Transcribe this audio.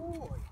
boy.